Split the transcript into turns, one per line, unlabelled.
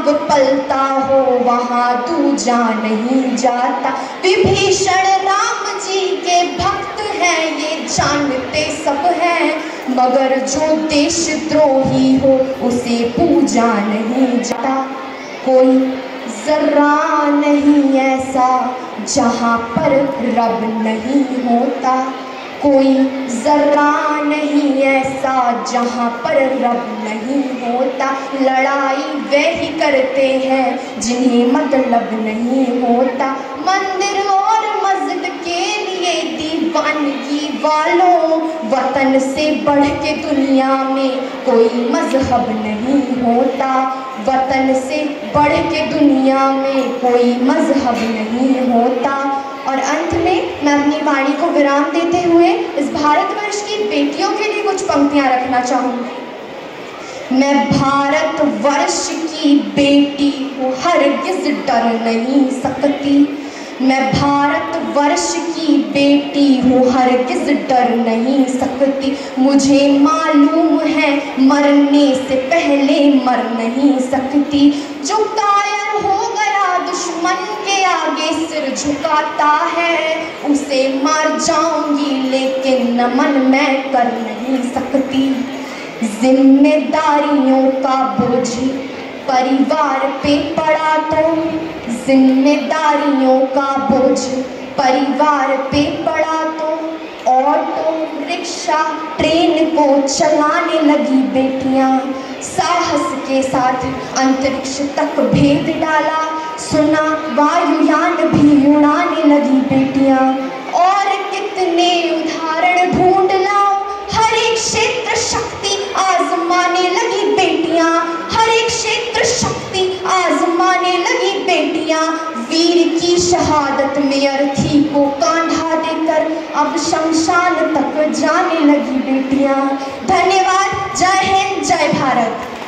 नाग पलता हो, वहाँ तू जा नहीं जाता। विभीषण राम जी के भक्त हैं, ये जानते सब हैं। मगर जो देशद्रोही हो, उसे पूजा नहीं जाता। कोई जरा नहीं ऐसा, जहाँ पर रब नहीं होता। कोई जरा नहीं ऐसा जहाँ पर रब नहीं होता। लड़ाई वे ही करते हैं जिन्हें मतलब नहीं होता। मंदिर और मस्जिद के लिए दीवानगी वालों, वतन से बढ़ के दुनिया में कोई मज़हब नहीं होता। वतन से बढ़ के दुनिया में कोई मज़हब नहीं होता और अंत में मैं अपनी वाणी को विराम देते हुए इस भारतवर्ष की बेटियों के लिए कुछ पंक्तियाँ रखना चाहूँगी। मैं भारत वर्ष की बेटी हूँ, हरगिज डर नहीं सकती। मैं भारत वर्ष की बेटी हूँ, हरगिज डर नहीं सकती। मुझे मालूम है, मरने से पहले मर नहीं सकती। जो कायर हो दुश्मन के आगे सिर झुकाता है, उसे मार जाऊँगी, लेकिन नमन मैं कर नहीं सकती। जिम्मेदारियों का बोझ परिवार पे पड़ा तो जिम्मेदारियों का बोझ परिवार पे पड़ा तो ऑटो, रिक्शा, ट्रेन को चलाने लगी बेटियाँ। साहस के साथ अंतरिक्ष तक भेद डाला, सुना लगी बेटियाँ और कितने उदाहरण ढूंढ लाओ हर एक क्षेत्र शक्ति आजमाने लगी बेटियाँ। हर एक क्षेत्र शक्ति आजमाने लगी बेटियाँ। वीर की शहादत में अर्थी को कांधा देकर अब शमशान तक जाने लगी बेटियाँ। धन्यवाद। जय हिंद, जय भारत।